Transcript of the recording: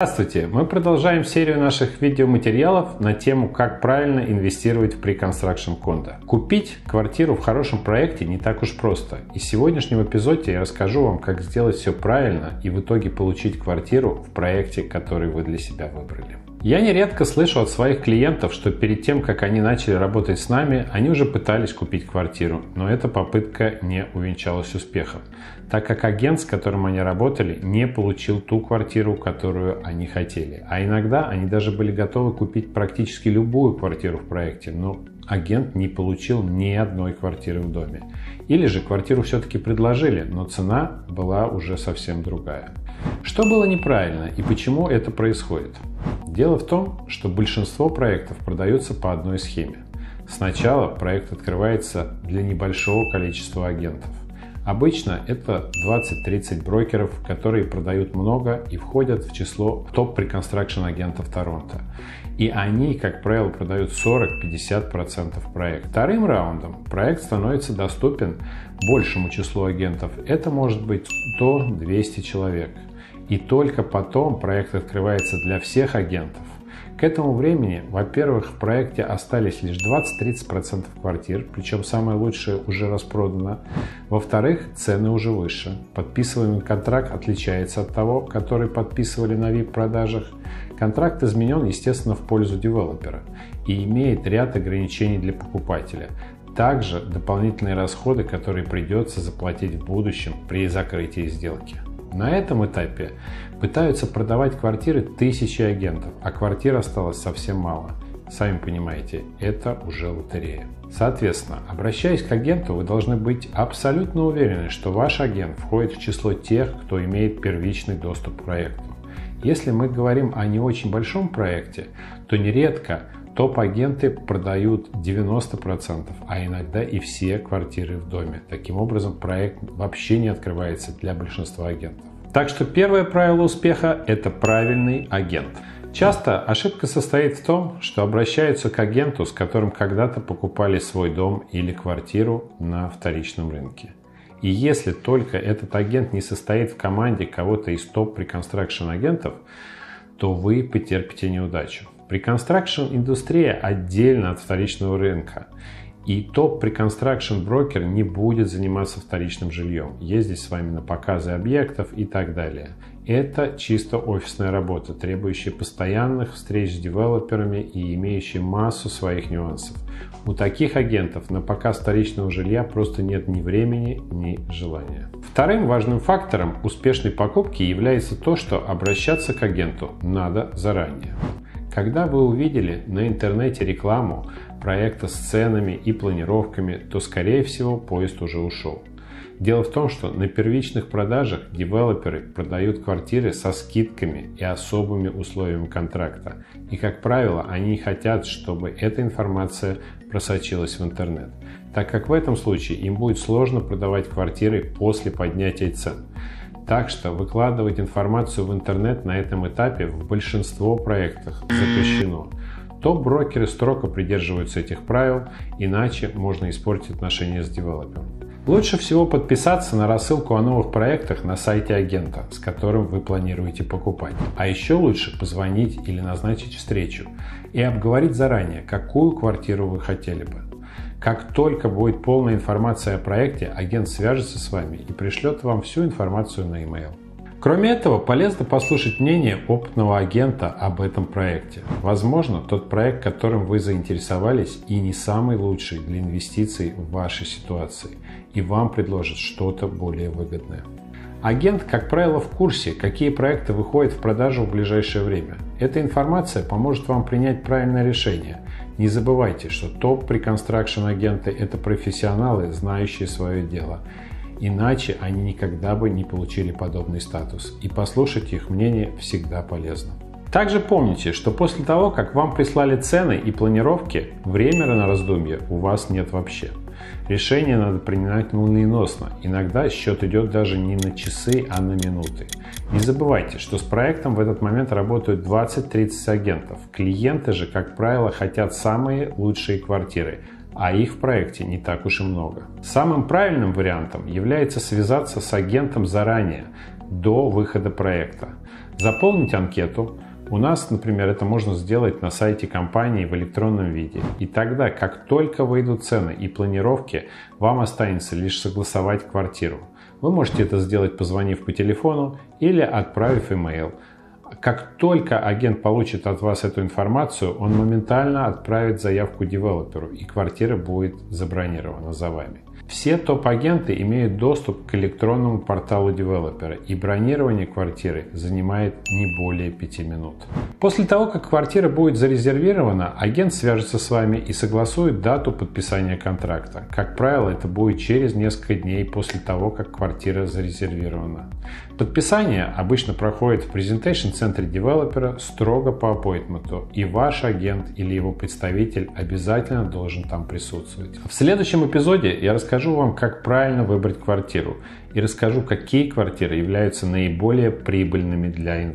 Здравствуйте! Мы продолжаем серию наших видеоматериалов на тему, как правильно инвестировать в Pre-Construction кондо. Купить квартиру в хорошем проекте не так уж просто. И в сегодняшнем эпизоде я расскажу вам, как сделать все правильно и в итоге получить квартиру в проекте, который вы для себя выбрали. Я нередко слышу от своих клиентов, что перед тем, как они начали работать с нами, они уже пытались купить квартиру, но эта попытка не увенчалась успехом, так как агент, с которым они работали, не получил ту квартиру, которую они хотели. А иногда они даже были готовы купить практически любую квартиру в проекте, но агент не получил ни одной квартиры в доме. Или же квартиру все-таки предложили, но цена была уже совсем другая. Что было неправильно и почему это происходит? Дело в том, что большинство проектов продаются по одной схеме. Сначала проект открывается для небольшого количества агентов. Обычно это 20-30 брокеров, которые продают много и входят в число топ Reconstruction агентов Торонто. И они, как правило, продают 40-50% проекта. Вторым раундом проект становится доступен большему числу агентов. Это может быть 100-200 человек. И только потом проект открывается для всех агентов. К этому времени, во-первых, в проекте остались лишь 20-30% квартир, причем самое лучшее уже распродано. Во-вторых, цены уже выше. Подписываемый контракт отличается от того, который подписывали на VIP-продажах. Контракт изменен, естественно, в пользу девелопера и имеет ряд ограничений для покупателя. Также дополнительные расходы, которые придется заплатить в будущем при закрытии сделки. На этом этапе пытаются продавать квартиры тысячи агентов, а квартир осталось совсем мало. Сами понимаете, это уже лотерея. Соответственно, обращаясь к агенту, вы должны быть абсолютно уверены, что ваш агент входит в число тех, кто имеет первичный доступ к проекту. Если мы говорим о не очень большом проекте, то нередко топ-агенты продают 90%, а иногда и все квартиры в доме. Таким образом, проект вообще не открывается для большинства агентов. Так что первое правило успеха – это правильный агент. Часто ошибка состоит в том, что обращаются к агенту, с которым когда-то покупали свой дом или квартиру на вторичном рынке. И если только этот агент не состоит в команде кого-то из топ pre-construction агентов, то вы потерпите неудачу. Pre-construction индустрия отдельно от вторичного рынка. И топ Pre-construction брокер не будет заниматься вторичным жильем, ездить с вами на показы объектов и так далее. Это чисто офисная работа, требующая постоянных встреч с девелоперами и имеющая массу своих нюансов. У таких агентов на показ вторичного жилья просто нет ни времени, ни желания. Вторым важным фактором успешной покупки является то, что обращаться к агенту надо заранее. Когда вы увидели на интернете рекламу проекта с ценами и планировками, то скорее всего поезд уже ушел. Дело в том, что на первичных продажах девелоперы продают квартиры со скидками и особыми условиями контракта. И, как правило, они хотят, чтобы эта информация просочилась в интернет, так как в этом случае им будет сложно продавать квартиры после поднятия цен. Так что выкладывать информацию в интернет на этом этапе в большинство проектах запрещено. Топ-брокеры строго придерживаются этих правил, иначе можно испортить отношения с девелопером. Лучше всего подписаться на рассылку о новых проектах на сайте агента, с которым вы планируете покупать. А еще лучше позвонить или назначить встречу и обговорить заранее, какую квартиру вы хотели бы. Как только будет полная информация о проекте, агент свяжется с вами и пришлет вам всю информацию на e-mail. Кроме этого, полезно послушать мнение опытного агента об этом проекте. Возможно, тот проект, которым вы заинтересовались, и не самый лучший для инвестиций в вашей ситуации, и вам предложат что-то более выгодное. Агент, как правило, в курсе, какие проекты выходят в продажу в ближайшее время. Эта информация поможет вам принять правильное решение, не забывайте, что топ Reconstruction агенты – это профессионалы, знающие свое дело. Иначе они никогда бы не получили подобный статус. И послушать их мнение всегда полезно. Также помните, что после того, как вам прислали цены и планировки, времени на раздумье у вас нет вообще. Решение надо принимать молниеносно. Иногда счет идет даже не на часы, а на минуты. Не забывайте, что с проектом в этот момент работают 20-30 агентов. Клиенты же, как правило, хотят самые лучшие квартиры, а их в проекте не так уж и много. Самым правильным вариантом является связаться с агентом заранее, до выхода проекта. заполнить анкету. У нас, например, это можно сделать на сайте компании в электронном виде. И тогда, как только выйдут цены и планировки, вам останется лишь согласовать квартиру. Вы можете это сделать, позвонив по телефону или отправив имейл. Как только агент получит от вас эту информацию, он моментально отправит заявку девелоперу, и квартира будет забронирована за вами. Все топ-агенты имеют доступ к электронному порталу девелопера, и бронирование квартиры занимает не более 5 минут. После того, как квартира будет зарезервирована, агент свяжется с вами и согласует дату подписания контракта. Как правило, это будет через несколько дней после того, как квартира зарезервирована. Подписание обычно проходит в презентейшн-центре девелопера строго по аппоинтменту, и ваш агент или его представитель обязательно должен там присутствовать. В следующем эпизоде я расскажу вам, как правильно выбрать квартиру и расскажу, какие квартиры являются наиболее прибыльными для инвестора.